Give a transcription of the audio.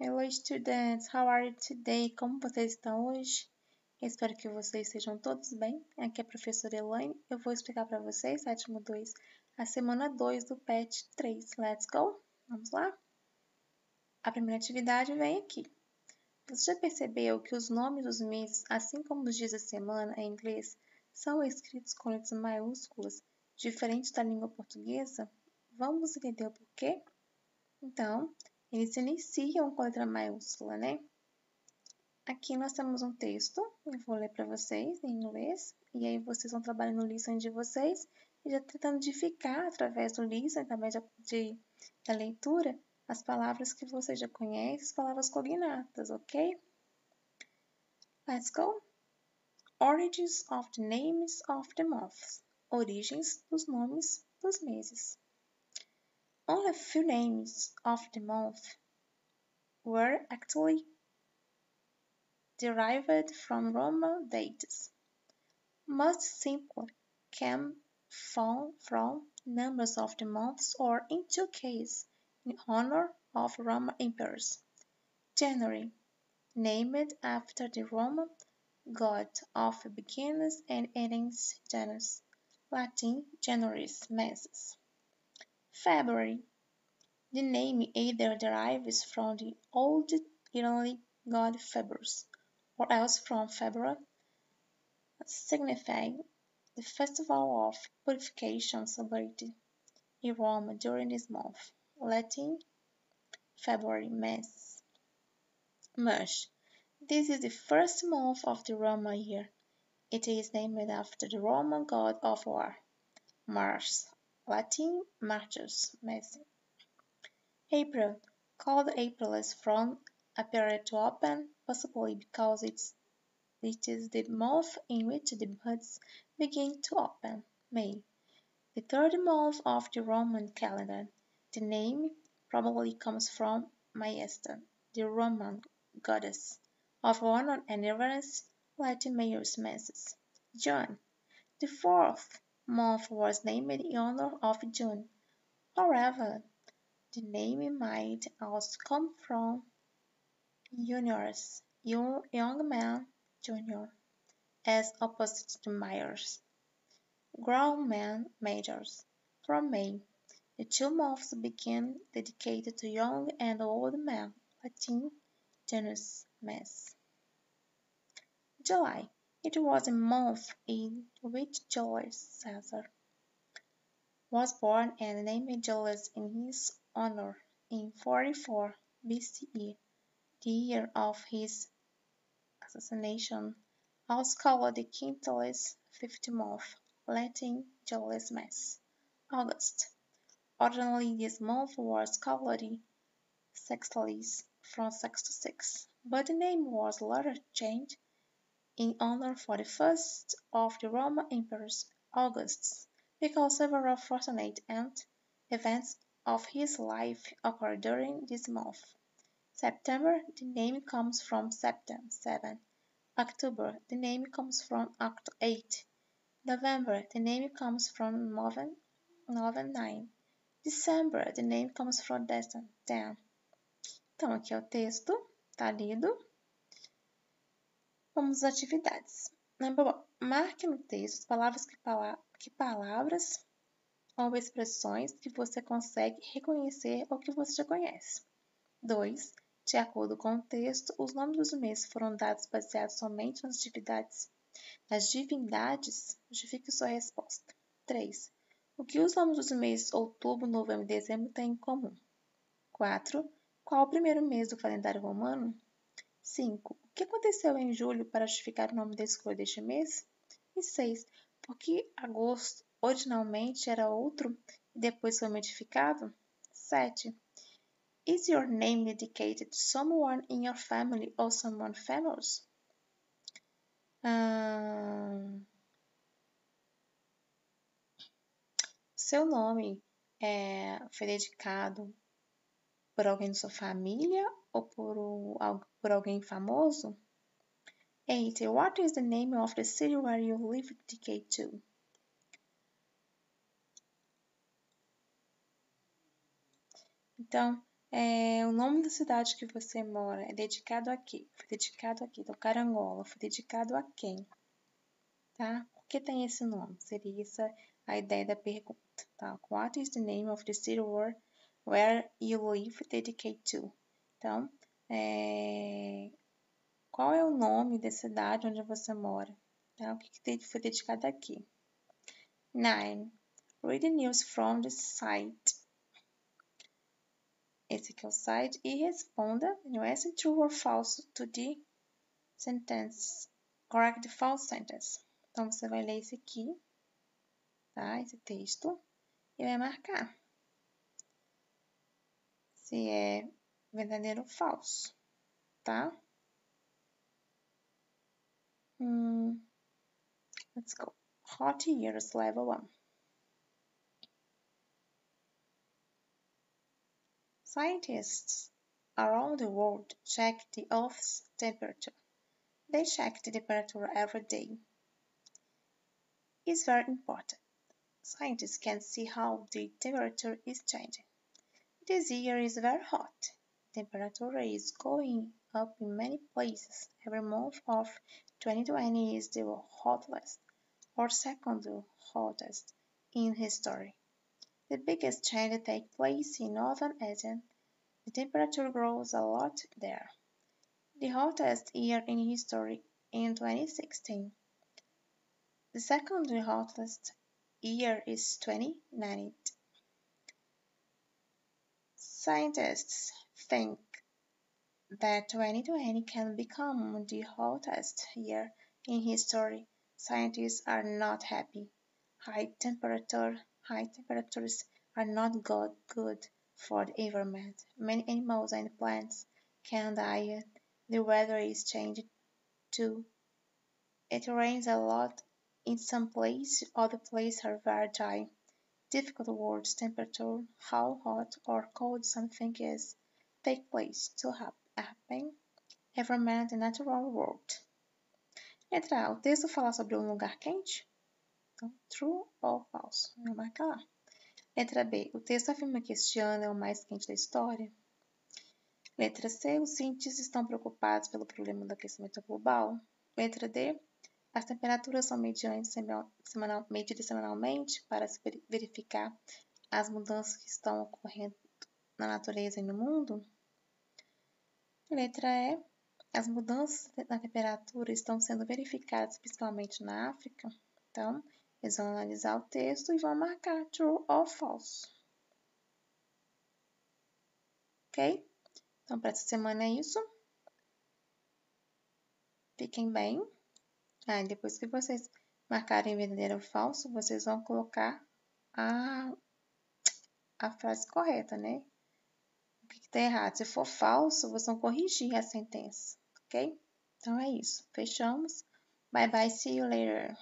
Hello, students! How are you today? Como vocês estão hoje? Espero que vocês estejam todos bem. Aqui é a professora Elaine. Eu vou explicar para vocês, sétimo 2, a semana 2 do PET 3. Let's go? Vamos lá? A primeira atividade vem aqui. Você já percebeu que os nomes dos meses, assim como os dias da semana em inglês, são escritos com letras maiúsculas, diferente da língua portuguesa? Vamos entender o porquê? Então, eles se iniciam com a letra maiúscula, né? Aqui nós temos um texto, eu vou ler para vocês em inglês, e aí vocês vão trabalhar no listening de vocês, e já tentando de ficar através do listening, através de, de, da leitura, as palavras que vocês já conhecem, as palavras cognatas, ok? Let's go! Origins of the names of the months. Origens dos nomes dos meses. Only a few names of the month were actually derived from Roman dates. Most simply came from, from numbers of the months or in two cases in honor of Roman emperors. January, named after the Roman god of beginnings and endings Janus, Latin Januaris Meses. February. The name either derives from the old Italy god Februus, or else from February, signifying the festival of purification celebrated in Rome during this month. Latin February Mass. March. This is the first month of the Roman year. It is named after the Roman god of war, Mars. Latin Marchus Mason. April, called Aprilis from appeared to open, possibly because it's, it is the month in which the buds begin to open. May, the third month of the Roman calendar. The name probably comes from Maesta, the Roman goddess of honor and reverence, Latin Maius Mensis. June, the fourth month was named in honor of June. However, the name might also come from juniors, young, man, junior, as opposed to Myers. Grown men, majors. From May, the two months begin dedicated to young and old men, Latin, Janus, Mass. July, it was a month in which Julius Caesar was born and named Julius in his honor in 44 BCE, the year of his assassination, also called the Quintilis fifth month, Latin Julius Mass. August. Originally this month was called Sextilis from 6 to 6, but the name was later changed in honor for the first of the Roman emperors, Augustus, because several fortunate events of his life occurred during this month. September, the name comes from Septem, 7. October, the name comes from Oct 8. November, the name comes from Novem, Novem 9. December, the name comes from Destin, 10. Então, aqui é o texto, tá lido. Vamos às atividades. One. Marque no texto as palavras que, pala que palavras ou expressões que você consegue reconhecer ou que você já conhece. 2. De acordo com o texto, os nomes dos meses foram dados baseados somente nas atividades nas divindades? Justifique sua resposta. 3. O que os nomes dos meses outubro, novembro e dezembro têm em comum? 4. Qual o primeiro mês do calendário romano? 5. Que aconteceu em julho para justificar o nome da escolha deste mês? E 6. Por que agosto originalmente era outro e depois foi modificado? 7. Is your name dedicated to someone in your family or someone famous? Seu nome é, foi dedicado por alguém de sua família ou por, por alguém famoso? 8. What is the name of the city where you live dedicate to? Então, É, o nome da cidade que você mora é dedicado a quê? Foi dedicado a quê? Então, Carangola foi dedicado a quem? Tá? Por que tem esse nome? Seria essa a ideia da pergunta. Tá? What is the name of the city where, where you live dedicated to? Então, é, qual é o nome da cidade onde você mora? Tá? O que, que foi dedicado aqui? 9. Read news from the site. Esse aqui é o site e responda no answer true or false to the sentence. Correct the false sentence. Então, você vai ler esse aqui, tá? Esse texto, e vai marcar se eh, é verdadeiro ou falso, tá? Hum, let's go. Hot years, level 1. Scientists around the world check the Earth's temperature. They check the temperature every day. It's very important. Scientists can see how the temperature is changing. This year is very hot. Temperature is going up in many places. Every month of 2020 is the hottest or second hottest in history. The biggest change takes place in Northern Asia. The temperature grows a lot there. The hottest year in history in 2016. The second hottest year is 2019. Scientists think that 2020 can become the hottest year in history. Scientists are not happy. High temperature high temperatures are not good, good for the environment. Many animals and plants can die. The weather is changed too. It rains a lot in some places, other places are very dry. Difficult words, temperature, how hot or cold something is, take place to happen, and natural world. Letra A. O texto fala sobre um lugar quente? Então, true ou falso? Vou marcar lá. Letra B. O texto afirma que este ano é o mais quente da história. Letra C. Os cientistas estão preocupados pelo problema do aquecimento global. Letra D. As temperaturas são medidas semanalmente para se verificar as mudanças que estão ocorrendo na natureza e no mundo. Letra E. As mudanças na temperatura estão sendo verificadas principalmente na África. Então, eles vão analisar o texto e vão marcar true ou false. Ok? Então, para essa semana é isso. Fiquem bem. Ah, depois que vocês marcarem verdadeiro ou falso, vocês vão colocar a, a frase correta, né? O que está errado? Se for falso, vocês vão corrigir a sentença, ok? Então é isso. Fechamos. Bye bye, see you later.